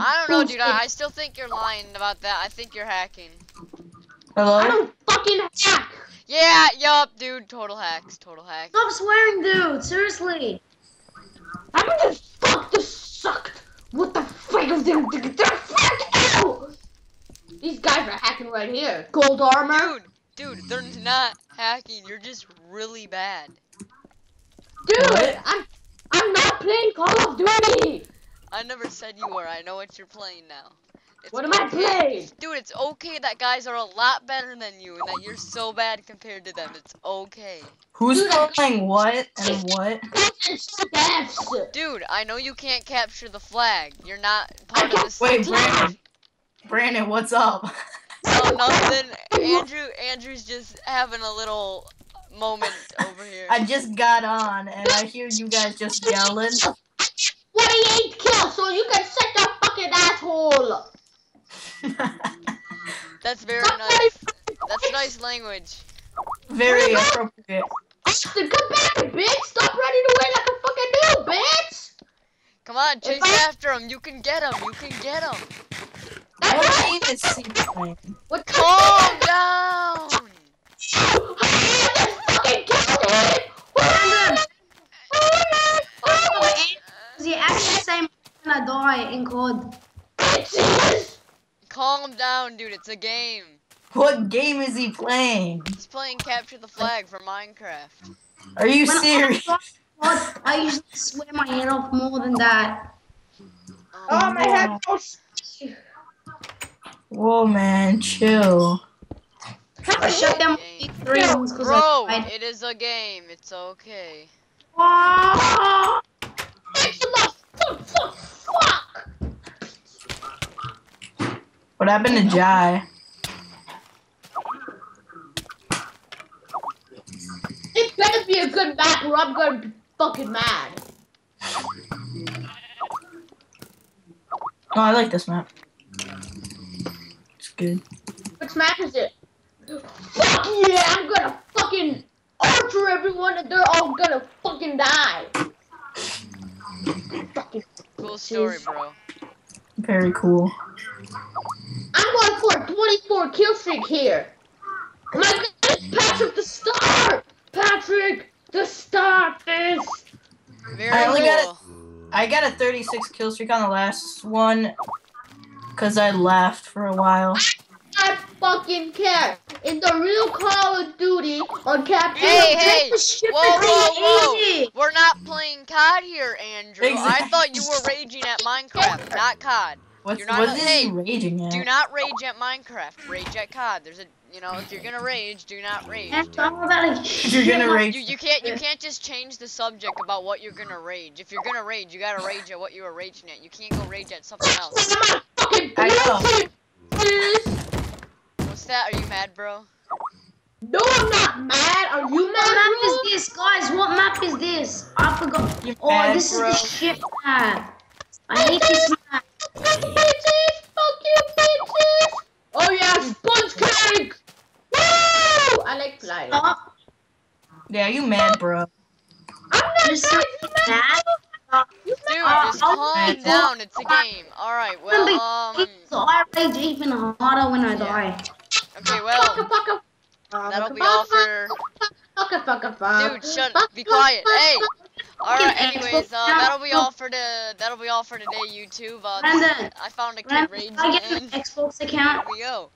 I don't know, dude. I, I still think you're lying about that. I think you're hacking. Hello? I don't fucking hack. Yeah, yup, dude. Total hacks. Total hacks. Stop swearing, dude. Seriously. I'm gonna fuck this sucked. What the fuck is them? They're fucking out. These guys are hacking right here. Gold armor. Dude, dude, they're not hacking. You're just really bad. Dude, What? I'm I'm not playing Call of Duty. I never said you were. I know what you're playing now. It's What am I okay- playing? Dude, it's okay that guys are a lot better than you and that you're so bad compared to them. It's okay. Who's Dude, playing what and what? Dude, I know you can't capture the flag. You're not part of the Wait. Brandon. Brandon, what's up? Oh, nothing. Andrew, Andrew's just having a little moment over here. I just got on and I hear you guys just yelling. 28 kills, so you can set that fucking asshole. That's very nice. That's nice language. Very appropriate. Austin, come back, bitch. Stop running away like a fucking new bitch. Come on, chase I- after him. You can get him. You can get him. That's What right. game is he? What the Calm down. I just fucking killed him. Brandon. Oh, Is he actually the same when I die in COD? Calm down, dude. It's a game. What game is he playing? He's playing capture the flag for Minecraft. Are you When serious? die in COD, I usually swear my head off more than that. Oh, oh my head. Whoa, man, chill. I shut down my Game. three ones because Bro, I died. it is a game. It's okay. Ah! Oh, fuck, fuck, fuck, fuck. What happened to Jai? It better be a good map or I'm gonna be fucking mad. Oh, I like this map. It's good. Which map is it? Fuck yeah, I'm gonna fucking archer everyone and they're all gonna fucking die. Fucking, Cool story, bro. Very cool. I'm going for a 24 kill streak here. My goodness, Patrick the Star! Patrick the Star is Very I only cool. got I got a 36 kill streak on the last one because I laughed for a while. I fucking care. In the real Call of Duty on Captain Hey, hey! Whoa, whoa, whoa! We're not playing COD here, Andrew. I thought you were raging at Minecraft, not COD. What's You're not what a- is hey, he raging at? Do not rage at Minecraft. Rage at COD. There's a, you know, if you're gonna rage, do not rage. And dude. About If you're gonna rage, You, you can't you can't just change the subject about what you're gonna rage. If you're gonna rage, you gotta rage at what you were raging at. You can't go rage at something else. I know. What's that? Are you mad, bro? No, I'm not mad. Are you What map bro? is this, guys? What map is this? I forgot. You Oh, mad, this bro? is the ship map. I hate this map. Bitches, fuck you, bitches. Oh yeah, sponge cake. Woo! I like flying. Stop. yeah, you mad, bro? I'm not You're so mad. mad. Dude, Uh, just I'll- calm down. It's a game. All right. Well, um. So I rage even harder when I die. Okay. Well, Fucka, fucka. that'll be all for. Fucka, fucka, fuck. Dude, shut. Fuck, Be quiet. Hey. fuck. All right. Fucking Anyways, uh, that'll be all for the. That'll be all for today, YouTube. Uh, Brandon, I found a kid Brandon. I get an Xbox account. Here we go.